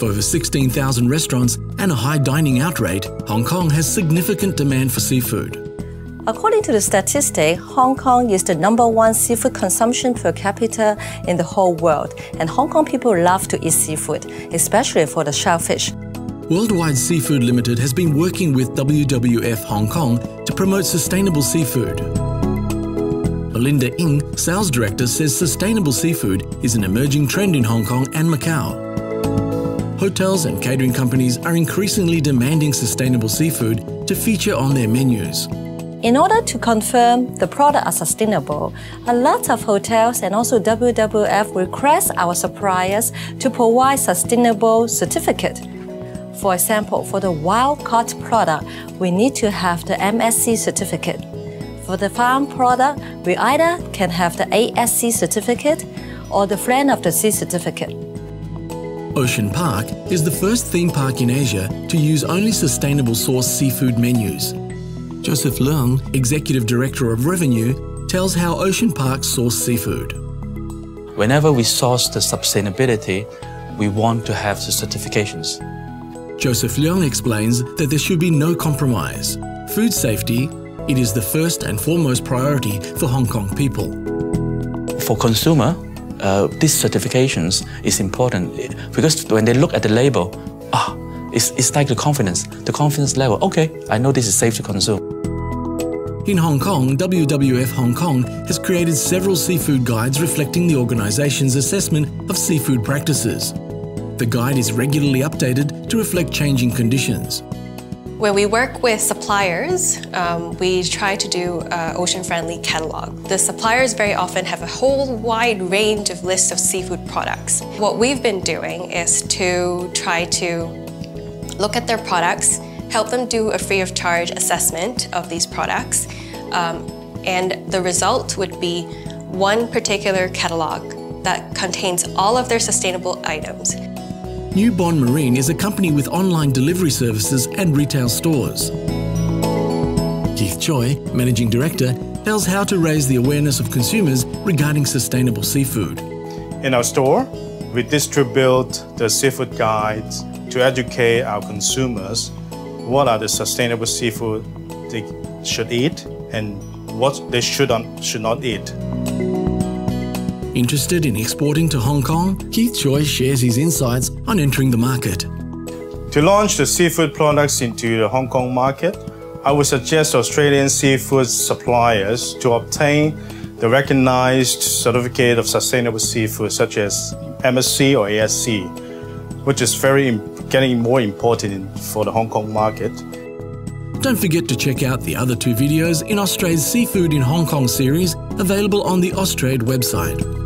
With over 16,000 restaurants and a high dining out rate, Hong Kong has significant demand for seafood. According to the statistic, Hong Kong is the number one seafood consumption per capita in the whole world, and Hong Kong people love to eat seafood, especially for the shellfish. Worldwide Seafood Limited has been working with WWF Hong Kong to promote sustainable seafood. Belinda Ng, Sales Director, says sustainable seafood is an emerging trend in Hong Kong and Macau. Hotels and catering companies are increasingly demanding sustainable seafood to feature on their menus. In order to confirm the product are sustainable, a lot of hotels and also WWF request our suppliers to provide sustainable certificate. For example, for the wild caught product, we need to have the MSC certificate. For the farm product, we either can have the ASC certificate or the Friend of the Sea certificate. Ocean Park is the first theme park in Asia to use only sustainable source seafood menus. Joseph Leung, Executive Director of Revenue, tells how Ocean Park source seafood. Whenever we source the sustainability, we want to have the certifications. Joseph Leung explains that there should be no compromise. Food safety, it is the first and foremost priority for Hong Kong people. For consumer, uh, these certifications is important because when they look at the label, ah, it's, it's like the confidence, the confidence level. Okay, I know this is safe to consume. In Hong Kong, WWF Hong Kong has created several seafood guides reflecting the organisation's assessment of seafood practices. The guide is regularly updated to reflect changing conditions. When we work with suppliers, um, we try to do an ocean-friendly catalog. The suppliers very often have a whole wide range of lists of seafood products. What we've been doing is to try to look at their products, help them do a free of charge assessment of these products, um, and the result would be one particular catalog that contains all of their sustainable items. New Bond Marine is a company with online delivery services and retail stores. Keith Choi, Managing Director, tells how to raise the awareness of consumers regarding sustainable seafood. In our store, we distribute the seafood guides to educate our consumers what are the sustainable seafood they should eat and what they should, should not eat. Interested in exporting to Hong Kong, Keith Choi shares his insights on entering the market. To launch the seafood products into the Hong Kong market, I would suggest Australian seafood suppliers to obtain the recognized certificate of sustainable seafood such as MSC or ASC, which is very getting more important for the Hong Kong market. Don't forget to check out the other two videos in Austrade's Seafood in Hong Kong series available on the Austrade website.